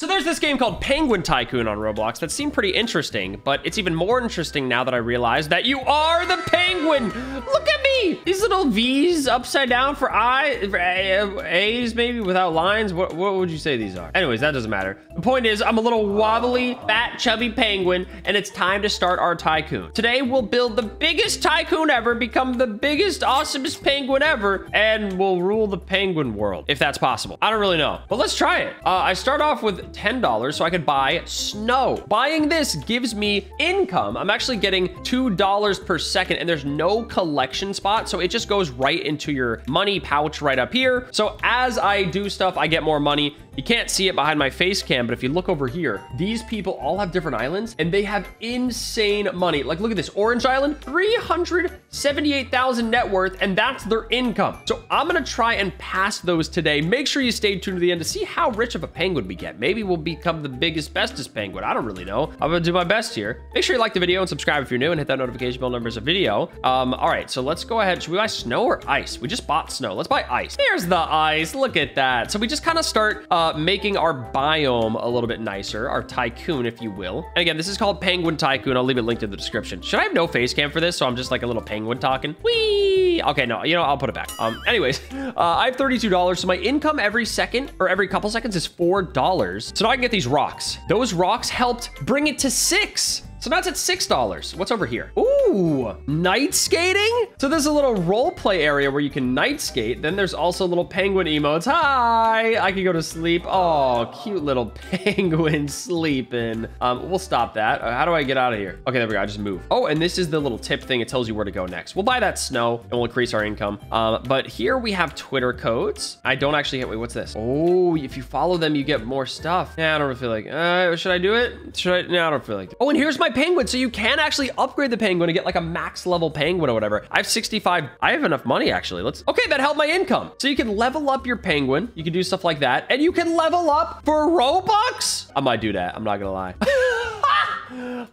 So there's this game called Penguin Tycoon on Roblox that seemed pretty interesting, but it's even more interesting now that I realize that you are the penguin. Look at me. These little V's upside down for I, for A's maybe without lines. What, what would you say these are? Anyways, that doesn't matter. The point is I'm a little wobbly, fat, chubby penguin, and it's time to start our tycoon. Today, we'll build the biggest tycoon ever, become the biggest, awesomest penguin ever, and we'll rule the penguin world, if that's possible. I don't really know, but let's try it. Uh, I start off with $10 so I could buy snow. Buying this gives me income. I'm actually getting $2 per second and there's no collection spot. So it just goes right into your money pouch right up here. So as I do stuff, I get more money. You can't see it behind my face cam, but if you look over here, these people all have different islands and they have insane money. Like, look at this Orange Island, 378,000 net worth, and that's their income. So I'm gonna try and pass those today. Make sure you stay tuned to the end to see how rich of a penguin we get. Maybe we'll become the biggest, bestest penguin. I don't really know. I'm gonna do my best here. Make sure you like the video and subscribe if you're new and hit that notification bell number as a video. Um, all right, so let's go ahead. Should we buy snow or ice? We just bought snow. Let's buy ice. There's the ice. Look at that. So we just kind of start uh, making our biome a little bit nicer, our tycoon, if you will. And again, this is called Penguin Tycoon. I'll leave it linked in the description. Should I have no face cam for this? So I'm just like a little penguin talking. Whee! Okay, no, you know, I'll put it back. Um, anyways, uh, I have $32. So my income every second or every couple seconds is $4. So now I can get these rocks. Those rocks helped bring it to six. So it's at $6. What's over here? Ooh, night skating? So there's a little role play area where you can night skate. Then there's also little penguin emotes. Hi, I can go to sleep. Oh, cute little penguin sleeping. Um, we'll stop that. Uh, how do I get out of here? Okay, there we go. I just move. Oh, and this is the little tip thing. It tells you where to go next. We'll buy that snow and we'll increase our income. Um, but here we have Twitter codes. I don't actually get, wait, what's this? Oh, if you follow them, you get more stuff. Yeah, I don't feel like, uh, should I do it? Should I? No, I don't feel like. Oh, and here's my penguin. So you can actually upgrade the penguin to get like a max level penguin or whatever. I have 65. I have enough money actually. Let's, okay, that helped my income. So you can level up your penguin. You can do stuff like that. And you can level up for Robux. I might do that. I'm not gonna lie.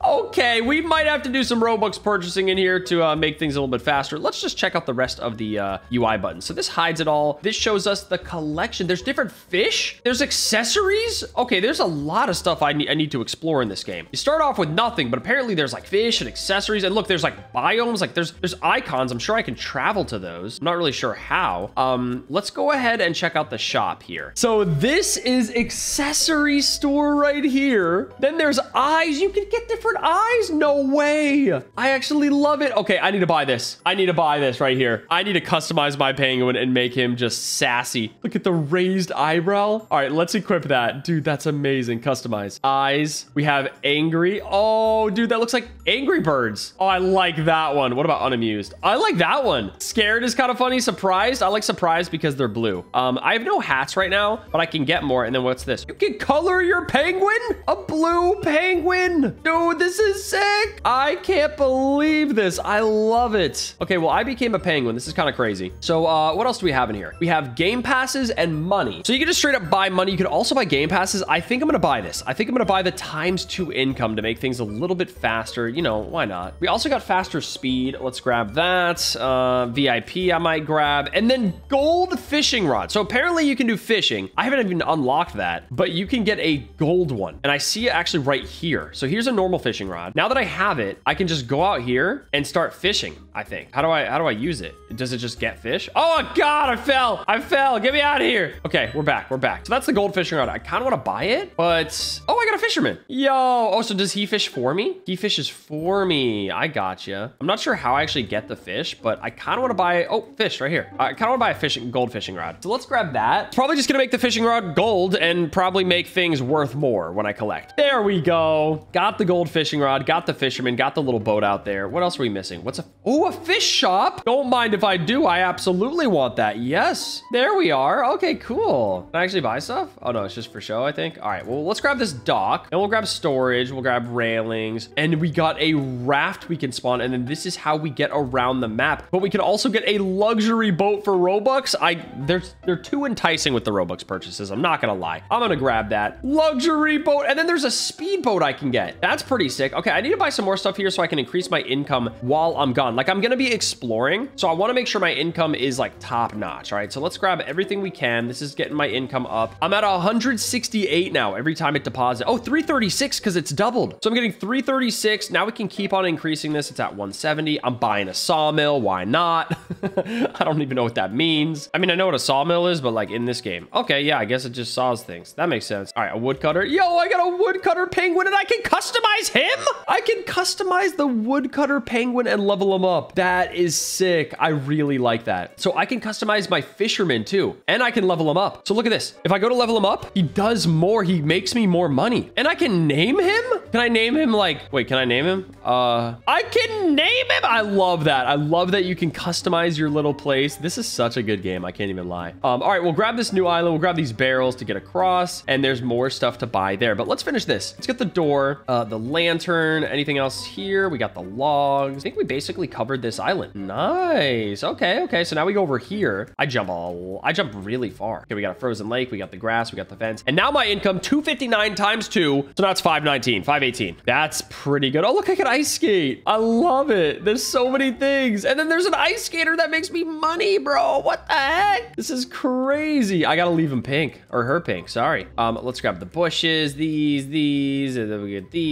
okay, we might have to do some Robux purchasing in here to uh, make things a little bit faster. Let's just check out the rest of the uh, UI buttons. So this hides it all. This shows us the collection. There's different fish. There's accessories. Okay, there's a lot of stuff I need, I need to explore in this game. You start off with nothing, but apparently there's like fish and accessories. And look, there's like biomes. Like there's there's icons. I'm sure I can travel to those. I'm not really sure how. Um, let's go ahead and check out the shop here. So this is accessory store right here. Then there's eyes. You can get different eyes. No way. I actually love it. Okay, I need to buy this. I need to buy this right here. I need to customize my penguin and make him just sassy. Look at the raised eyebrow. All right, let's equip that. Dude, that's amazing. Customize. Eyes. We have angry. Oh, dude, that looks like Angry Birds. Oh, I like that one. What about unamused? I like that one. Scared is kind of funny. Surprised. I like surprised because they're blue. Um, I have no hats right now, but I can get more. And then what's this? You can color your penguin? A blue penguin. Dude, this is sick. I can't believe this. I love it. Okay, well, I became a penguin. This is kind of crazy. So uh, what else do we have in here? We have game passes and money. So you can just straight up buy money. You can also buy game passes. I think I'm going to buy this. I think I'm going to buy the times two income to make things a little bit faster. You know, why not? We also got faster speed. Let's grab that. Uh, VIP I might grab. And then gold fishing rod. So apparently you can do fishing. I haven't even unlocked that, but you can get a gold one. And I see it actually right here. So here's a normal fishing rod. Now that I have it, I can just go out here and start fishing, I think. How do I how do I use it? Does it just get fish? Oh my god, I fell. I fell. Get me out of here. Okay, we're back. We're back. So that's the gold fishing rod. I kind of want to buy it, but oh, I got a fisherman. Yo. Oh, so does he fish for me? He fishes for me. I gotcha. I'm not sure how I actually get the fish, but I kind of want to buy oh, fish right here. I kind of want to buy a fishing gold fishing rod. So let's grab that. It's probably just going to make the fishing rod gold and probably make things worth more when I collect. There we go. Got the gold fishing rod, got the fisherman, got the little boat out there. What else are we missing? What's a, oh, a fish shop. Don't mind if I do. I absolutely want that. Yes, there we are. Okay, cool. Can I actually buy stuff? Oh no, it's just for show, I think. All right, well, let's grab this dock and we'll grab storage. We'll grab railings and we got a raft we can spawn. And then this is how we get around the map. But we can also get a luxury boat for Robux. I, they're, they're too enticing with the Robux purchases. I'm not gonna lie. I'm gonna grab that luxury boat. And then there's a speedboat I can get. That's pretty sick. Okay, I need to buy some more stuff here so I can increase my income while I'm gone. Like, I'm going to be exploring, so I want to make sure my income is, like, top notch, all right? So let's grab everything we can. This is getting my income up. I'm at 168 now every time it deposits. Oh, 336 because it's doubled. So I'm getting 336. Now we can keep on increasing this. It's at 170. I'm buying a sawmill. Why not? I don't even know what that means. I mean, I know what a sawmill is, but, like, in this game. Okay, yeah, I guess it just saws things. That makes sense. All right, a woodcutter. Yo, I got a woodcutter penguin and I can customize him. I can customize the woodcutter penguin and level him up. That is sick. I really like that. So I can customize my fisherman too, and I can level him up. So look at this. If I go to level him up, he does more. He makes me more money and I can name him. Can I name him like, wait, can I name him? Uh, I can name him. I love that. I love that you can customize your little place. This is such a good game. I can't even lie. Um, all right, we'll grab this new island. We'll grab these barrels to get across and there's more stuff to buy there, but let's finish this. Let's get the door, uh, the lantern, anything else here. We got the logs. I think we basically covered this island. Nice. Okay, okay. So now we go over here. I jump all, I jump really far. Okay, we got a frozen lake. We got the grass. We got the fence. And now my income, 259 times two. So now it's 519, 518. That's pretty good. Oh, look, I can ice skate. I love it. There's so many things. And then there's an ice skater that makes me money, bro. What the heck? This is crazy. I got to leave him pink or her pink. Sorry. Um, let's grab the bushes, these, these, and then we get these,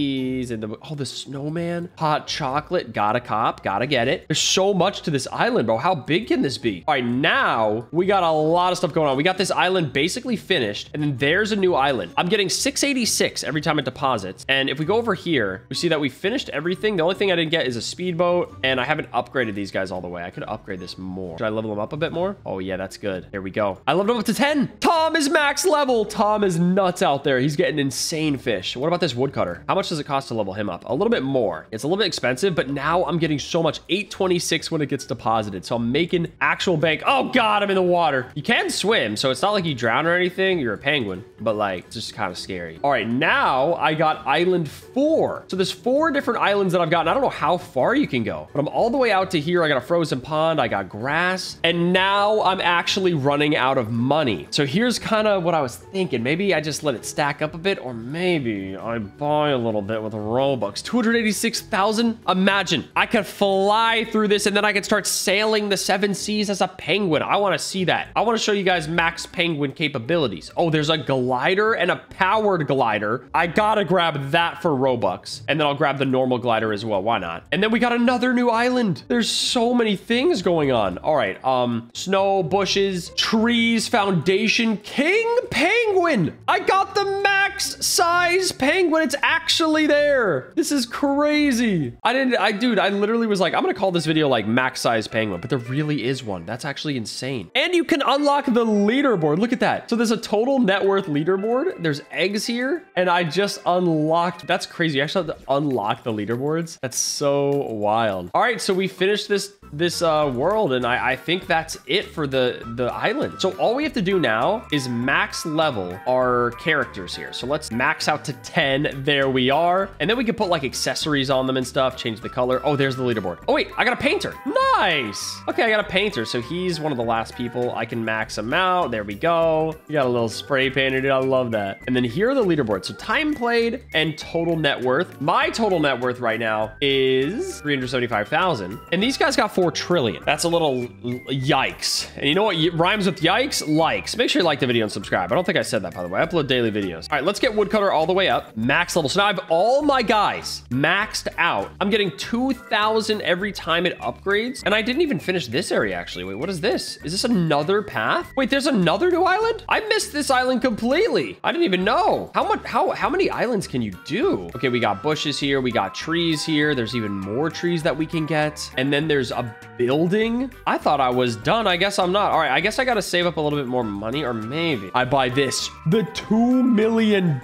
and then, oh, the snowman, hot chocolate, gotta cop, gotta get it. There's so much to this island, bro. How big can this be? All right, now we got a lot of stuff going on. We got this island basically finished, and then there's a new island. I'm getting 686 every time it deposits. And if we go over here, we see that we finished everything. The only thing I didn't get is a speedboat, and I haven't upgraded these guys all the way. I could upgrade this more. Should I level them up a bit more? Oh, yeah, that's good. There we go. I leveled them up to 10. Tom is max level. Tom is nuts out there. He's getting insane fish. What about this woodcutter? How much does it cost to level him up? A little bit more. It's a little bit expensive, but now I'm getting so much. 826 when it gets deposited. So I'm making actual bank. Oh God, I'm in the water. You can swim, so it's not like you drown or anything. You're a penguin, but like, it's just kind of scary. All right, now I got island four. So there's four different islands that I've gotten. I don't know how far you can go, but I'm all the way out to here. I got a frozen pond. I got grass. And now I'm actually running out of money. So here's kind of what I was thinking. Maybe I just let it stack up a bit, or maybe I buy a little bit with Robux. 286,000? Imagine I could fly through this and then I could start sailing the seven seas as a penguin. I want to see that. I want to show you guys max penguin capabilities. Oh, there's a glider and a powered glider. I gotta grab that for Robux. And then I'll grab the normal glider as well. Why not? And then we got another new island. There's so many things going on. All right. Um, snow, bushes, trees, foundation, king penguin. I got the max size penguin. It's actually there. This is crazy. I didn't, I, dude, I literally was like, I'm gonna call this video like max size penguin, but there really is one. That's actually insane. And you can unlock the leaderboard. Look at that. So there's a total net worth leaderboard. There's eggs here, and I just unlocked. That's crazy. You actually have to unlock the leaderboards. That's so wild. All right, so we finished this this uh, world, and I, I think that's it for the the island. So all we have to do now is max level our characters here. So let's max out to 10. There we are. And then we can put like accessories on them and stuff, change the color. Oh, there's the leaderboard. Oh, wait, I got a painter. Nice. Okay, I got a painter. So he's one of the last people. I can max him out. There we go. You got a little spray painter, dude. I love that. And then here are the leaderboards. So time played and total net worth. My total net worth right now is 375,000. And these guys got 4 trillion. That's a little yikes. And you know what rhymes with yikes? Likes. Make sure you like the video and subscribe. I don't think I said that, by the way. I upload daily videos. All right, let's get woodcutter all the way up. Max level. So now I have all my guys maxed out. I'm getting 2,000 every time it upgrades. And I didn't even finish this area, actually. Wait, what is this? Is this another path? Wait, there's another new island? I missed this island completely. I didn't even know. How much, how, how many islands can you do? Okay, we got bushes here. We got trees here. There's even more trees that we can get. And then there's a building. I thought I was done. I guess I'm not. All right, I guess I got to save up a little bit more money or maybe I buy this. The $2 million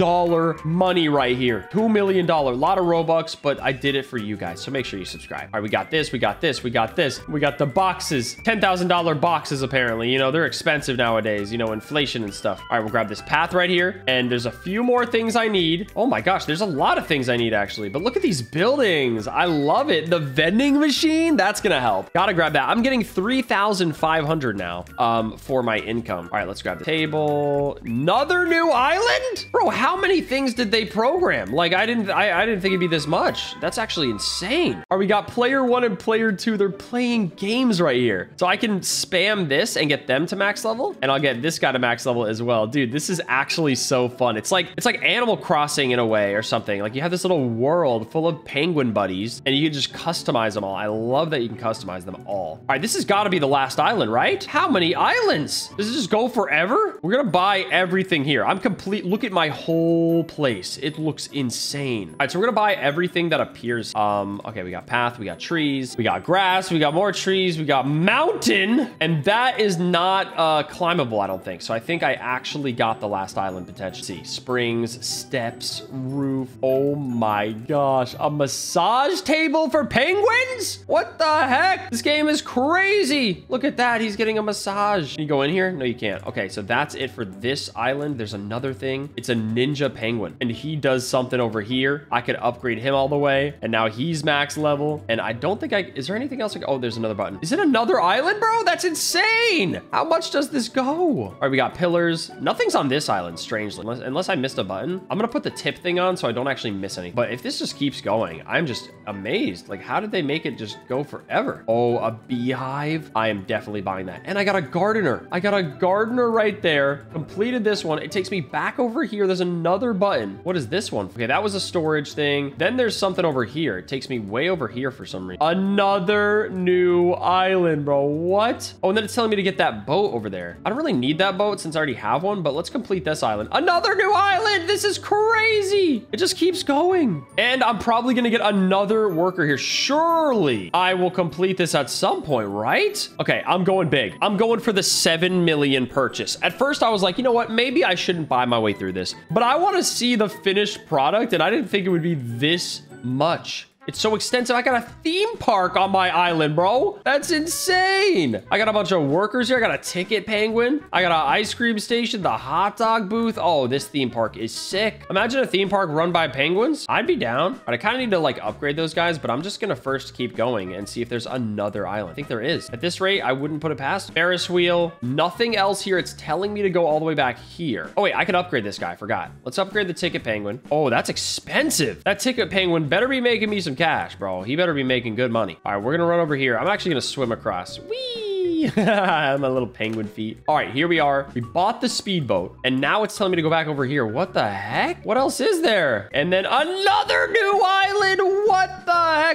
money right here. $2 million. A lot of Robux, but I did it for you guys. So make sure you subscribe. All right, we got this. We got this. We got this. We got the boxes. $10,000 boxes, apparently. You know, they're expensive nowadays, you know, inflation and stuff. All right, we'll grab this path right here. And there's a few more things I need. Oh my gosh, there's a lot of things I need actually. But look at these buildings. I love it. The vending machine, that's to help. Gotta grab that. I'm getting 3,500 now um, for my income. All right, let's grab the table. Another new island? Bro, how many things did they program? Like, I didn't I, I didn't think it'd be this much. That's actually insane. Right, we got player one and player two. They're playing games right here. So I can spam this and get them to max level, and I'll get this guy to max level as well. Dude, this is actually so fun. It's like it's like Animal Crossing in a way or something. Like you have this little world full of penguin buddies, and you can just customize them all. I love that you can customize them all. All right, this has got to be the last island, right? How many islands? Does it just go forever? We're gonna buy everything here. I'm complete. Look at my whole place. It looks insane. All right, so we're gonna buy everything that appears. Um, okay, we got path, we got trees, we got grass, we got more trees, we got mountain, and that is not uh, climbable, I don't think. So I think I actually got the last island potential. See, springs, steps, roof. Oh my gosh, a massage table for penguins? What the heck? This game is crazy. Look at that. He's getting a massage. Can you go in here? No, you can't. Okay, so that's it for this island. There's another thing. It's a ninja penguin, and he does something over here. I could upgrade him all the way, and now he's max level. And I don't think I... Is there anything else? I, oh, there's another button. Is it another island, bro? That's insane. How much does this go? All right, we got pillars. Nothing's on this island, strangely, unless, unless I missed a button. I'm gonna put the tip thing on so I don't actually miss anything. But if this just keeps going, I'm just amazed. Like, how did they make it just go forever? Oh, a beehive. I am definitely buying that. And I got a gardener. I got a gardener right there. Completed this one. It takes me back over here. There's another button. What is this one? Okay, that was a storage thing. Then there's something over here. It takes me way over here for some reason. Another new island, bro. What? Oh, and then it's telling me to get that boat over there. I don't really need that boat since I already have one, but let's complete this island. Another new island. This is crazy. It just keeps going. And I'm probably going to get another worker here. Surely I will complete this at some point, right? Okay, I'm going big. I'm going for the 7 million purchase. At first, I was like, you know what? Maybe I shouldn't buy my way through this, but I want to see the finished product, and I didn't think it would be this much. It's so extensive. I got a theme park on my island, bro. That's insane. I got a bunch of workers here. I got a ticket penguin. I got an ice cream station, the hot dog booth. Oh, this theme park is sick. Imagine a theme park run by penguins. I'd be down, but I kind of need to like upgrade those guys, but I'm just going to first keep going and see if there's another island. I think there is. At this rate, I wouldn't put it past. Ferris wheel, nothing else here. It's telling me to go all the way back here. Oh, wait, I can upgrade this guy. I forgot. Let's upgrade the ticket penguin. Oh, that's expensive. That ticket penguin better be making me some cash, bro. He better be making good money. All right, we're gonna run over here. I'm actually gonna swim across. Whee! My little penguin feet. All right, here we are. We bought the speedboat, and now it's telling me to go back over here. What the heck? What else is there? And then another new island.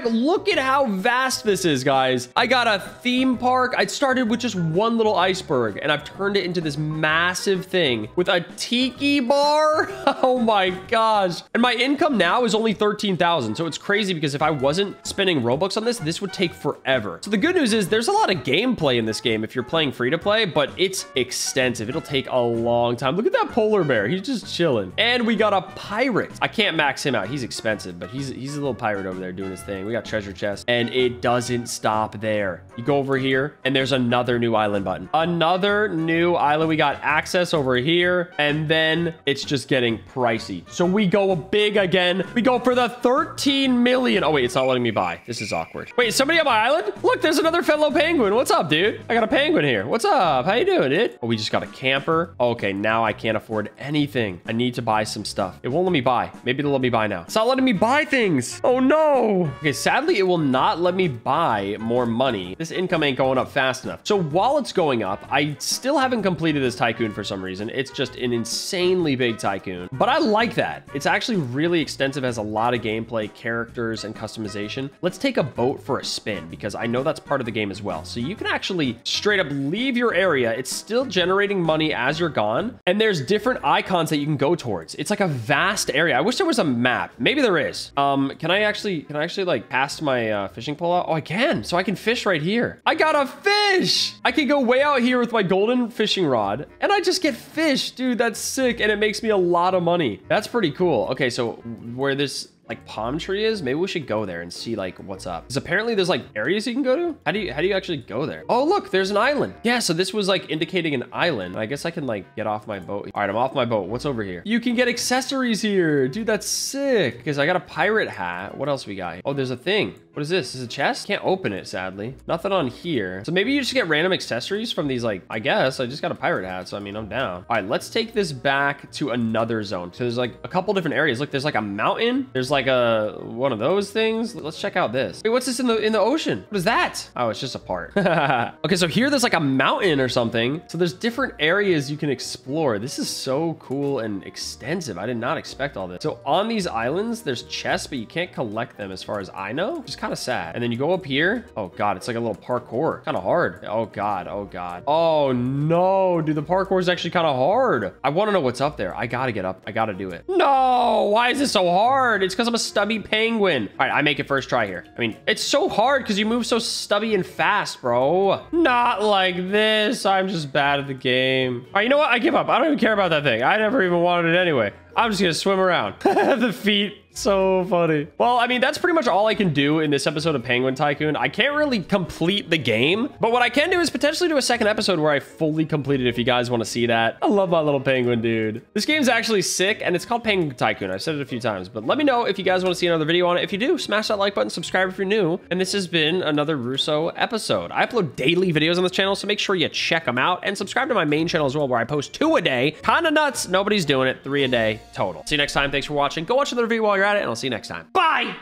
Heck? Look at how vast this is, guys. I got a theme park. I started with just one little iceberg, and I've turned it into this massive thing with a tiki bar. Oh my gosh. And my income now is only 13,000. So it's crazy because if I wasn't spending Robux on this, this would take forever. So the good news is there's a lot of gameplay in this game if you're playing free to play, but it's extensive. It'll take a long time. Look at that polar bear. He's just chilling. And we got a pirate. I can't max him out. He's expensive, but he's, he's a little pirate over there doing his thing. We got treasure chest and it doesn't stop there. You go over here and there's another new island button. Another new island. We got access over here and then it's just getting pricey. So we go big again. We go for the 13 million. Oh, wait, it's not letting me buy. This is awkward. Wait, somebody on my island? Look, there's another fellow penguin. What's up, dude? I got a penguin here. What's up? How you doing, dude? Oh, we just got a camper. Okay, now I can't afford anything. I need to buy some stuff. It won't let me buy. Maybe it'll let me buy now. It's not letting me buy things. Oh, no. Okay, sadly, it will not let me buy more money. This income ain't going up fast enough. So while it's going up, I still haven't completed this tycoon for some reason. It's just an insanely big tycoon. But I like that. It's actually really extensive, has a lot of gameplay, characters, and customization. Let's take a boat for a spin because I know that's part of the game as well. So you can actually straight up leave your area. It's still generating money as you're gone. And there's different icons that you can go towards. It's like a vast area. I wish there was a map. Maybe there is. Um, can I actually, can I actually like pass my uh, fishing pole out? Oh, I can. So I can fish right here. I got a fish. I can go way out here with my golden fishing rod and I just get fish. Dude, that's sick. And it makes me a lot of money. That's pretty cool. Okay, so where this like palm tree is, maybe we should go there and see like what's up. Because apparently there's like areas you can go to. How do you how do you actually go there? Oh look, there's an island. Yeah, so this was like indicating an island. I guess I can like get off my boat. All right, I'm off my boat. What's over here? You can get accessories here. Dude, that's sick. Because I got a pirate hat. What else we got? Oh, there's a thing. What is this? Is a chest? Can't open it, sadly. Nothing on here. So maybe you just get random accessories from these, like, I guess. I just got a pirate hat, so I mean, I'm down. All right, let's take this back to another zone. So there's like a couple different areas. Look, there's like a mountain. There's like a one of those things. Let's check out this. Wait, what's this in the in the ocean? What is that? Oh, it's just a part. okay, so here there's like a mountain or something. So there's different areas you can explore. This is so cool and extensive. I did not expect all this. So on these islands, there's chests, but you can't collect them as far as I know, is kind of sad. And then you go up here. Oh God, it's like a little parkour. Kind of hard. Oh God, oh God. Oh no, dude, the parkour is actually kind of hard. I want to know what's up there. I gotta get up. I gotta do it. No, why is this so hard? It's because I'm a stubby penguin. All right, I make it first try here. I mean, it's so hard because you move so stubby and fast, bro. Not like this. I'm just bad at the game. All right, you know what? I give up. I don't even care about that thing. I never even wanted it anyway. I'm just gonna swim around. the feet so funny. Well, I mean, that's pretty much all I can do in this episode of Penguin Tycoon. I can't really complete the game, but what I can do is potentially do a second episode where I fully complete it if you guys want to see that. I love my little penguin, dude. This game's actually sick, and it's called Penguin Tycoon. I've said it a few times, but let me know if you guys want to see another video on it. If you do, smash that like button, subscribe if you're new, and this has been another Russo episode. I upload daily videos on this channel, so make sure you check them out, and subscribe to my main channel as well, where I post two a day. Kinda nuts. Nobody's doing it. Three a day total. See you next time. Thanks for watching. Go watch another video while you're at it, and I'll see you next time. Bye!